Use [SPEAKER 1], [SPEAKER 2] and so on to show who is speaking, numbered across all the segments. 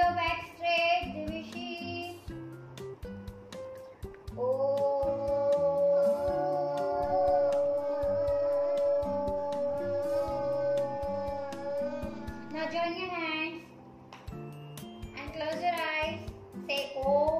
[SPEAKER 1] go back straight, Divishi. Oh. Now join your hands and close your eyes. Say oh.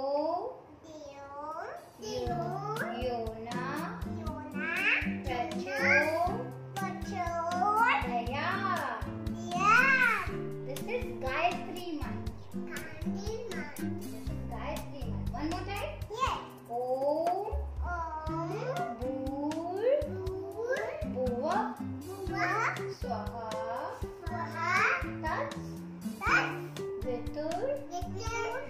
[SPEAKER 1] Swaha.
[SPEAKER 2] Swaha.
[SPEAKER 1] touch,
[SPEAKER 2] touch,
[SPEAKER 1] Vitur.
[SPEAKER 2] Vitur.